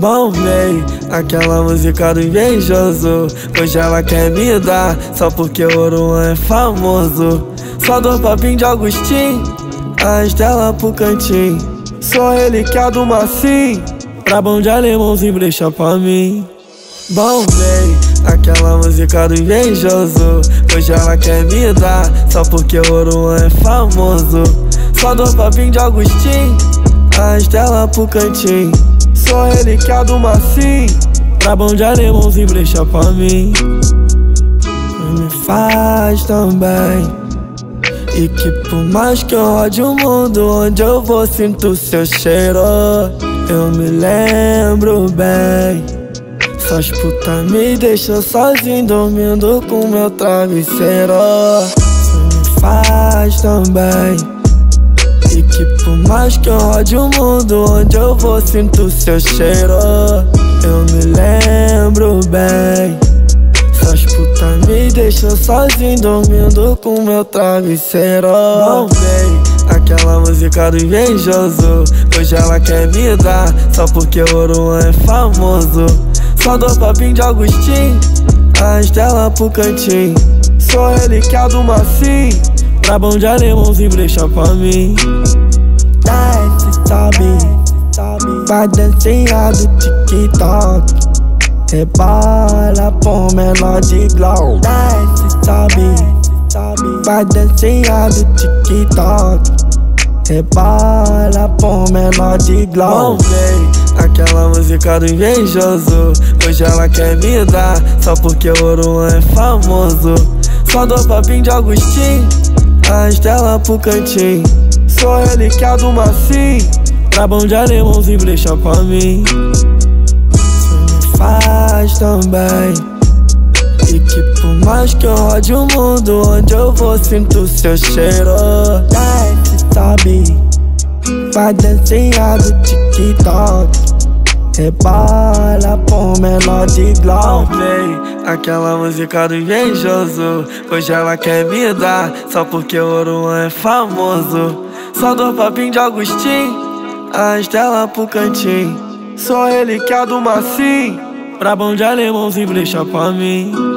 Bombei, aquela música do invejoso. Hoje ela quer me dar, só porque o Oruan é famoso. Só dou papinho de Agostinho, a Estela pro cantinho. Sou é do macio, pra bom de alemãozinho brecha pra mim. Bombei, aquela música do invejoso. Hoje ela quer me dar, só porque o Oruan é famoso. Só dou papinho de Agostinho, a Estela pro cantinho só ele que é do macio Pra bom de alemãozinho brecha pra mim. Me faz também. E que por mais que eu rode o mundo Onde eu vou sinto seu cheiro. Eu me lembro bem. Essas putas me deixam sozinho Dormindo com meu travesseiro. Me faz também mais que eu rode o mundo Onde eu vou sinto seu cheiro. Eu me lembro bem. Essas putas me deixam sozinho Dormindo com meu travesseiro. Bombei aquela música do invejoso. Hoje ela quer me dar Só porque o Oruan é famoso. Só dou papinho de Agostinho A Estela pro cantinho. Sou é do macio Pra bom de alemãozinho brecha pra mim Sobe Vai dancinha do TikTok Rebola por menor de glow. Desce, sobe Vai dancinha do TikTok Rebola por menor de glow. Aquela música do invejoso. Hoje ela quer me dar Só porque o Oruan é famoso. Só dou papinho de Agostinho a Estela pro cantinho Sou é do macio Pra bom de alemãozinho brecha pra mim. Me faz também E que por mais que eu rode o mundo Onde eu vou sinto seu cheiro. Desce, sobe Vai dancinha do TikTok. Rebola por menor de glow aquela música do invejoso Hoje ela quer me dar Só porque o Oruan é famoso Só dou papinho de Agostinho A Estela pro cantinho. Que é do macio Pra bom de alemãozinho brecha pra mim